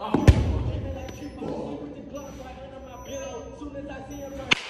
A whole thing that I keep on. Clock right under my pillow. Soon as I see him, right.